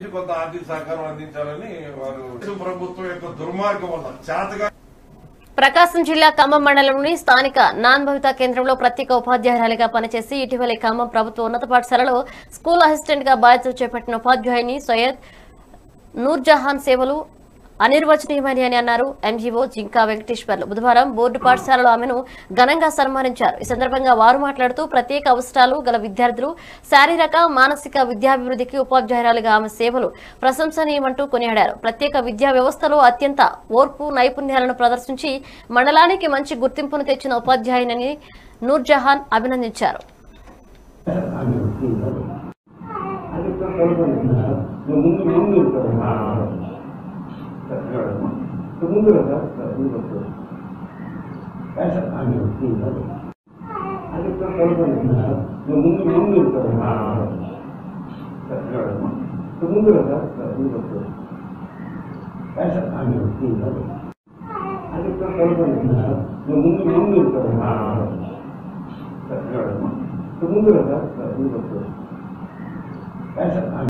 కొంత ఆర్థిక సహకారం అందించాలని వారు ప్రభుత్వం యొక్క దుర్మార్గం వల్ల చేతగా ప్రకాశం జిల్లా ఖమ్మం మండలంలోని స్థానిక నాన్ భవిత కేంద్రంలో ప్రత్యేక ఉపాధ్యాయురాలిగా పనిచేసి ఇటీవలే ఖమ్మం ప్రభుత్వ ఉన్నత పాఠశాలలో స్కూల్ అసిస్టెంట్గా బాధ్యతలు చేపట్టిన ఉపాధ్యాయుని సయ్యద్ నూర్జహాన్ సేవలు అనిర్వచనీయమని అని అన్నారు. ఎంజీఓ జింకా వెంకటేశ్వర్లు. బుధవారం బోర్డు పాఠశాలలో ఆమెను ఘనంగా సన్మానించారు. ఈ సందర్భంగా వారు మాట్లాడుతూ ప్రత్యేక అవసరాలు గల విద్యార్థులు శారీరక మానసిక విద్యాభివృద్ధికి ఉపాధ్యాయురాలుగా ఆమె సేవలు ప్రశంసనీయమంటూ కొనియాడారు. ప్రత్యేక విద్యా వ్యవస్థలో అత్యంత ఓర్పు నైపుణ్యాలను ప్రదర్శించి మండలానికి మంచి గుర్తింపును తెచ్చిన ఉపాధ్యాయునని నూర్జహాన్ అభినందించారు. ముందు ముందు đúng đường đó phải đi một đường cái sợ ăn nhiều thì nó được cái lúc đó tôi còn gì nữa nhưng muốn muốn nhiều rồi mà sợ rồi à. đúng đường đó phải đi một đường cái sợ ăn nhiều thì nó được cái lúc đó tôi còn gì nữa nhưng muốn muốn nhiều rồi mà sợ rồi à. đúng đường đó phải đi một đường cái sợ ăn